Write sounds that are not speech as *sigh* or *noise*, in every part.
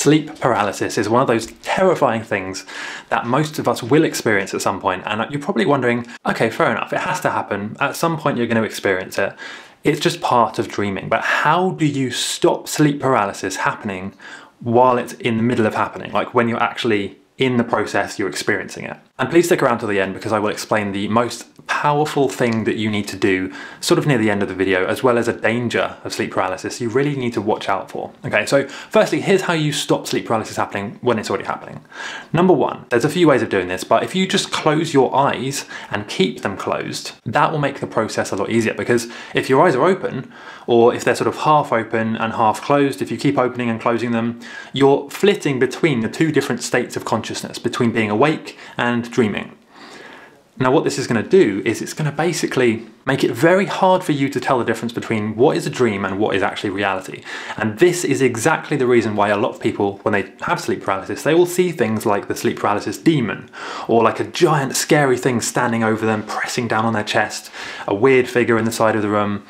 Sleep paralysis is one of those terrifying things that most of us will experience at some point, and you're probably wondering, okay, fair enough, it has to happen. At some point, you're going to experience it. It's just part of dreaming. But how do you stop sleep paralysis happening while it's in the middle of happening? Like when you're actually in the process, you're experiencing it. And please stick around to the end because I will explain the most powerful thing that you need to do sort of near the end of the video, as well as a danger of sleep paralysis you really need to watch out for. Okay, so firstly, here's how you stop sleep paralysis happening when it's already happening. Number one, there's a few ways of doing this, but if you just close your eyes and keep them closed, that will make the process a lot easier because if your eyes are open, or if they're sort of half open and half closed, if you keep opening and closing them, you're flitting between the two different states of consciousness, between being awake and dreaming. Now what this is going to do is it's going to basically make it very hard for you to tell the difference between what is a dream and what is actually reality. And this is exactly the reason why a lot of people, when they have sleep paralysis, they will see things like the sleep paralysis demon, or like a giant scary thing standing over them, pressing down on their chest, a weird figure in the side of the room,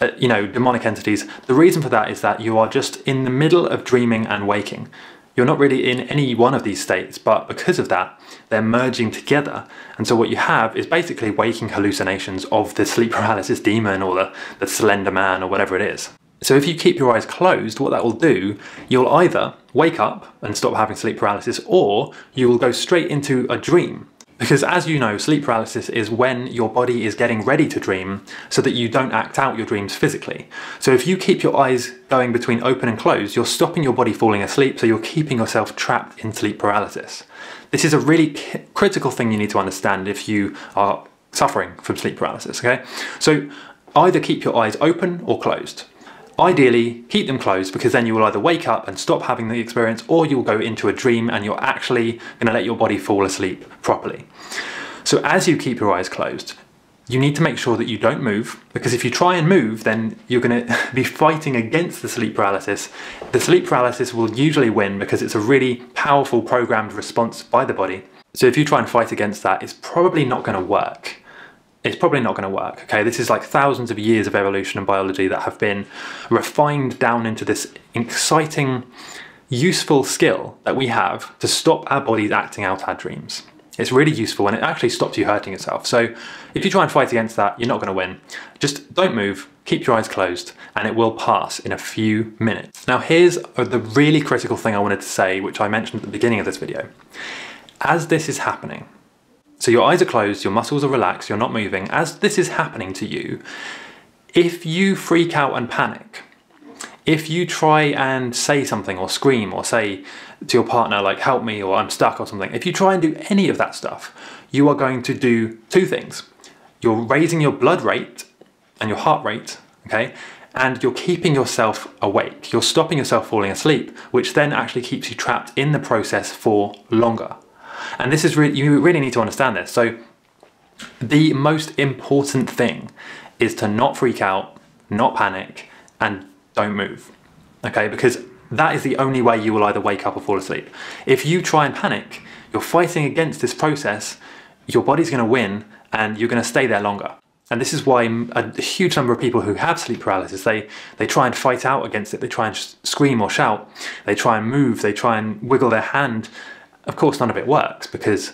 uh, you know, demonic entities. The reason for that is that you are just in the middle of dreaming and waking. You're not really in any one of these states, but because of that, they're merging together. And so what you have is basically waking hallucinations of the sleep *laughs* paralysis demon or the, the slender man or whatever it is. So if you keep your eyes closed, what that will do, you'll either wake up and stop having sleep paralysis, or you will go straight into a dream. Because as you know, sleep paralysis is when your body is getting ready to dream so that you don't act out your dreams physically. So if you keep your eyes going between open and closed, you're stopping your body falling asleep, so you're keeping yourself trapped in sleep paralysis. This is a really critical thing you need to understand if you are suffering from sleep paralysis, okay? So either keep your eyes open or closed. Ideally, keep them closed because then you will either wake up and stop having the experience or you will go into a dream and you're actually going to let your body fall asleep properly. So as you keep your eyes closed, you need to make sure that you don't move because if you try and move, then you're going *laughs* to be fighting against the sleep paralysis. The sleep paralysis will usually win because it's a really powerful programmed response by the body. So if you try and fight against that, it's probably not going to work it's probably not going to work. Okay, this is like thousands of years of evolution and biology that have been refined down into this exciting, useful skill that we have to stop our bodies acting out our dreams. It's really useful and it actually stops you hurting yourself. So if you try and fight against that, you're not going to win. Just don't move, keep your eyes closed, and it will pass in a few minutes. Now here's the really critical thing I wanted to say, which I mentioned at the beginning of this video. As this is happening, so your eyes are closed, your muscles are relaxed, you're not moving. As this is happening to you, if you freak out and panic, if you try and say something or scream or say to your partner like help me or I'm stuck or something, if you try and do any of that stuff, you are going to do two things. You're raising your blood rate and your heart rate, okay? And you're keeping yourself awake. You're stopping yourself falling asleep, which then actually keeps you trapped in the process for longer. And this is really, you really need to understand this. So the most important thing is to not freak out, not panic, and don't move. Okay, because that is the only way you will either wake up or fall asleep. If you try and panic, you're fighting against this process, your body's gonna win and you're gonna stay there longer. And this is why a huge number of people who have sleep paralysis, they, they try and fight out against it. They try and scream or shout. They try and move. They try and wiggle their hand of course, none of it works because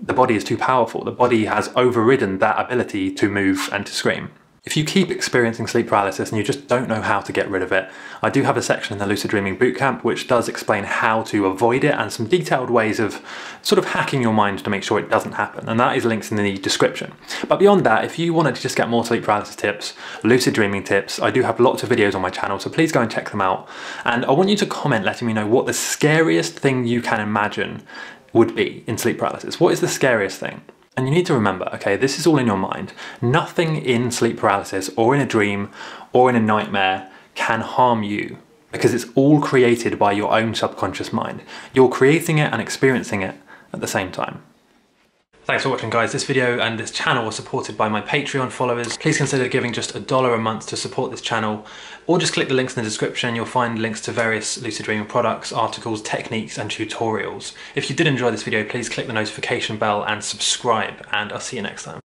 the body is too powerful. The body has overridden that ability to move and to scream. If you keep experiencing sleep paralysis and you just don't know how to get rid of it, I do have a section in the Lucid Dreaming Bootcamp which does explain how to avoid it and some detailed ways of sort of hacking your mind to make sure it doesn't happen, and that is linked in the description. But beyond that, if you wanted to just get more sleep paralysis tips, lucid dreaming tips, I do have lots of videos on my channel, so please go and check them out. And I want you to comment letting me know what the scariest thing you can imagine would be in sleep paralysis. What is the scariest thing? And you need to remember, okay, this is all in your mind. Nothing in sleep paralysis or in a dream or in a nightmare can harm you because it's all created by your own subconscious mind. You're creating it and experiencing it at the same time. Thanks for watching guys. This video and this channel are supported by my Patreon followers. Please consider giving just a dollar a month to support this channel or just click the links in the description. You'll find links to various Lucid Dreaming products, articles, techniques and tutorials. If you did enjoy this video, please click the notification bell and subscribe and I'll see you next time.